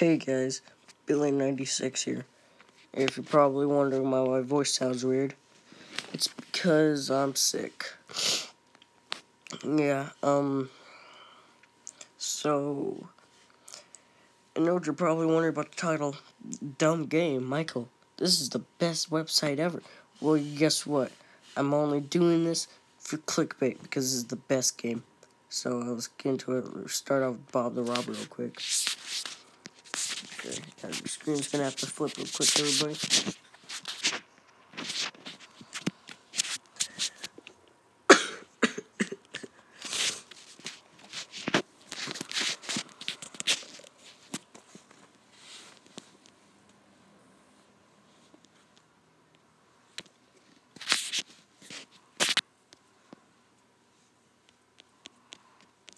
Hey guys, Billy96 here. If you're probably wondering why my voice sounds weird, it's because I'm sick. Yeah, um, so, I know you're probably wondering about the title, Dumb Game, Michael. This is the best website ever. Well, guess what? I'm only doing this for clickbait because this is the best game. So let's get into it. start off Bob the Robber real quick. Okay, your screen's gonna have to flip real quick, everybody.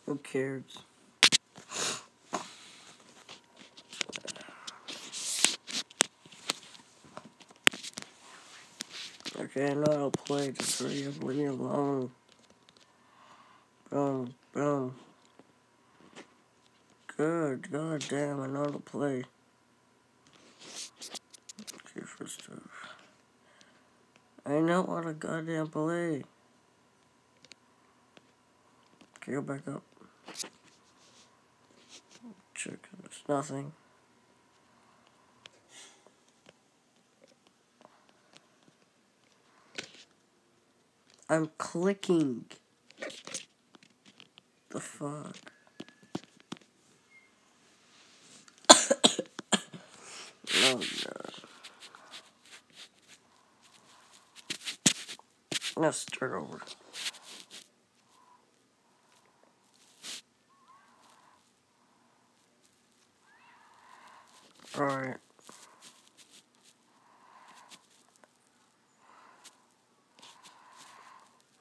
Who cares? I know I'll play, hurry up, leave me alone. Boom, boom. Good, god damn, to play. Okay, first off. I know how to goddamn play. Okay, go back up. Check, there's nothing. I'm clicking. The fuck? oh no. Let's start over. Alright.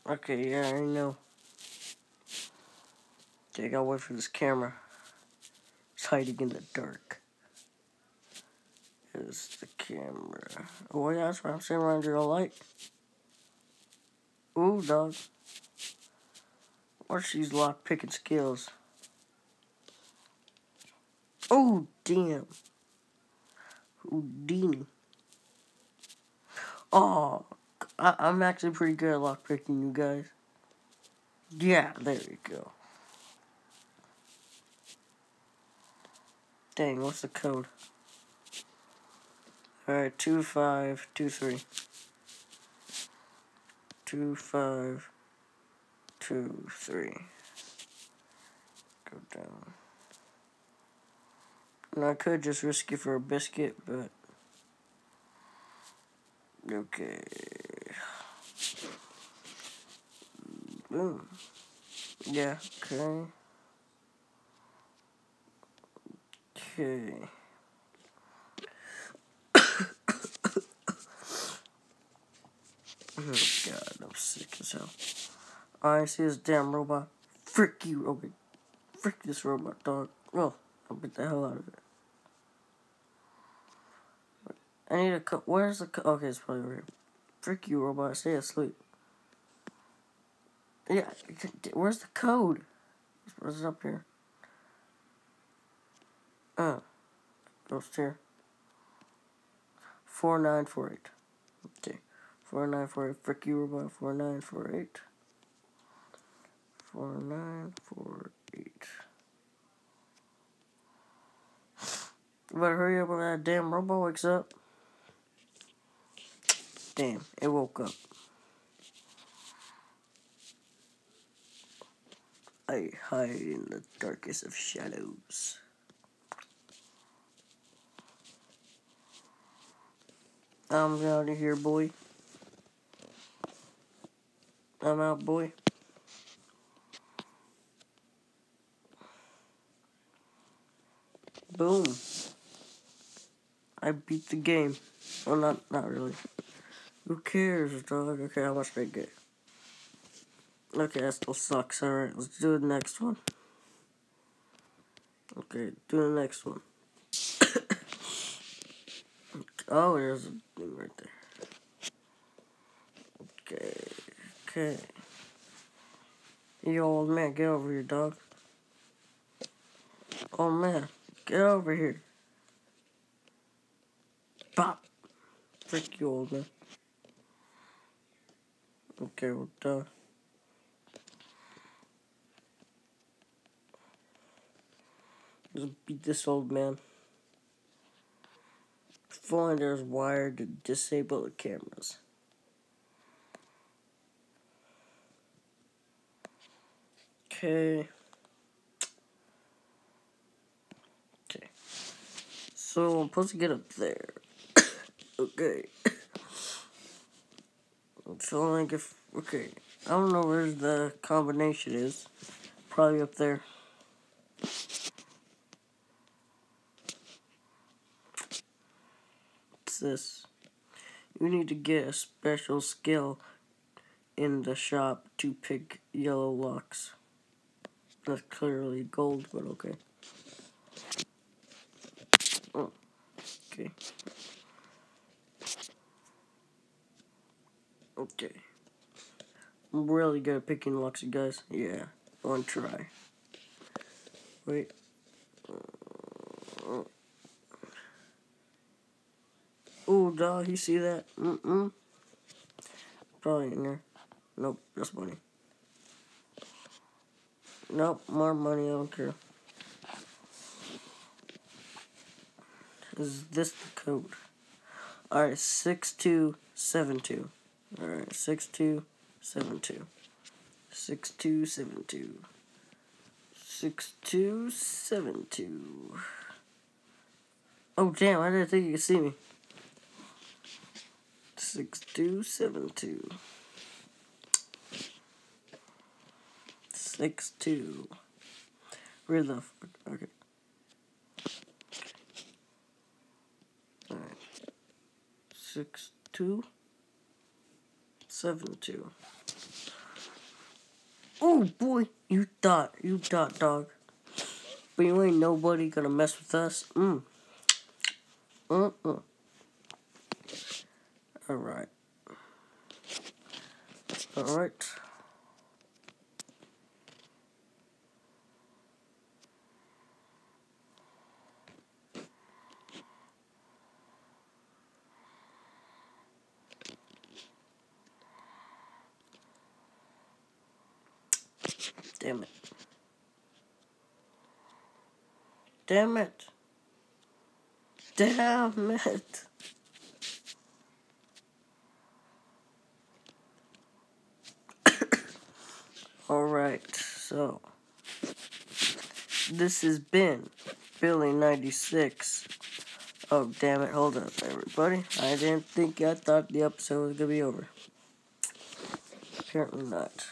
Okay, yeah, I know. Okay, I gotta wait for this camera. It's hiding in the dark. Is the camera. Oh, yeah, that's what I'm saying around your light. Ooh, dog. Watch these lock picking skills? Oh, damn. Houdini. Oh, I, am actually pretty good at lockpicking, you guys. Yeah, there you go. Dang, what's the code? Alright, two five two three. Two five two three. Go down. And I could just risk it for a biscuit, but okay. Boom. Yeah, okay. Okay. oh god, I'm sick as hell. I see this damn robot. Frick you, robot. Frick this robot, dog. Well, I'll get the hell out of it. I need a co- Where's the co- Okay, it's probably over here. Frick you, robot. Stay asleep. Yeah, where's the code? What's up here? Oh, ghost here. Four nine four eight. Okay, four nine four eight. Frick you, robot. Four nine four eight. Four nine four eight. You better hurry up when that damn robot wakes up. Damn, it woke up. I hide in the darkest of shadows. I'm out of here, boy. I'm out, boy. Boom. I beat the game. Well, not, not really. Who cares, dog? Okay, how much did I get? Okay, that still sucks. Alright, let's do the next one. Okay, do the next one. oh, there's a thing right there. Okay, okay. You old man, get over here, dog. Oh man, get over here. Pop. Frick you, old man. Okay, duh. Just beat this old man. There's wired to disable the cameras. Okay. Okay. So I'm supposed to get up there. okay. So like if okay, I don't know where the combination is. Probably up there. What's this? You need to get a special skill in the shop to pick yellow locks. That's clearly gold, but okay. Oh, okay. Okay. I'm really good at picking locks, you guys. Yeah, one try. Wait. Oh, dog, you see that? Mm-mm. Probably in there. Nope, just money. Nope, more money, I don't care. Is this the code? Alright, 6272. Alright, 6272. 6272. 6272. Oh, damn, I didn't think you could see me. 6272. six two. Where the fuck? Okay. Alright. Six two seven two. Oh boy, you thought, you thought, dog. But you ain't nobody gonna mess with us. Mm. Mm-mm. Alright. Alright. Damn it. Damn it. Damn it. Alright, so this has been Billy96. Oh, damn it, hold up, everybody. I didn't think, I thought the episode was gonna be over. Apparently not.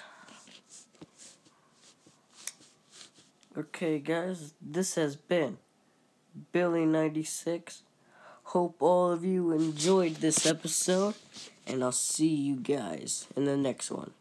Okay, guys, this has been Billy96. Hope all of you enjoyed this episode, and I'll see you guys in the next one.